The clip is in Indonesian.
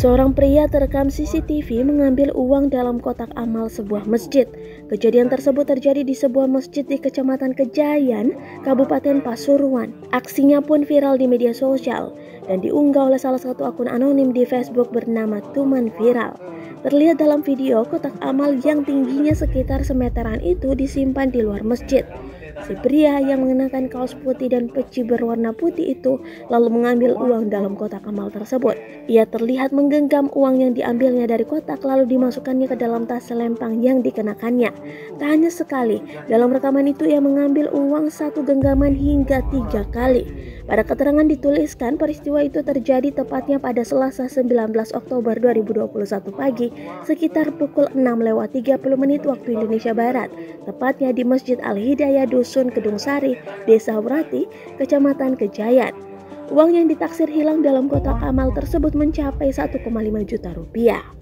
Seorang pria terekam CCTV mengambil uang dalam kotak amal sebuah masjid. Kejadian tersebut terjadi di sebuah masjid di Kecamatan Kejayan, Kabupaten Pasuruan. Aksinya pun viral di media sosial dan diunggah oleh salah satu akun anonim di Facebook bernama Tuman Viral. Terlihat dalam video kotak amal yang tingginya sekitar semeteran itu disimpan di luar masjid. Si pria yang mengenakan kaos putih dan peci berwarna putih itu lalu mengambil uang dalam kotak amal tersebut. Ia terlihat menggenggam uang yang diambilnya dari kotak lalu dimasukkannya ke dalam tas selempang yang dikenakannya. Tak hanya sekali, dalam rekaman itu ia mengambil uang satu genggaman hingga tiga kali. Pada keterangan dituliskan peristiwa itu terjadi tepatnya pada Selasa 19 Oktober 2021 pagi sekitar pukul 6 lewat 30 menit waktu Indonesia Barat, tepatnya di Masjid Al-Hidayah Dusun Kedung Sari, Desa Wrati, Kecamatan Kejayan. Uang yang ditaksir hilang dalam kotak amal tersebut mencapai 1,5 juta rupiah.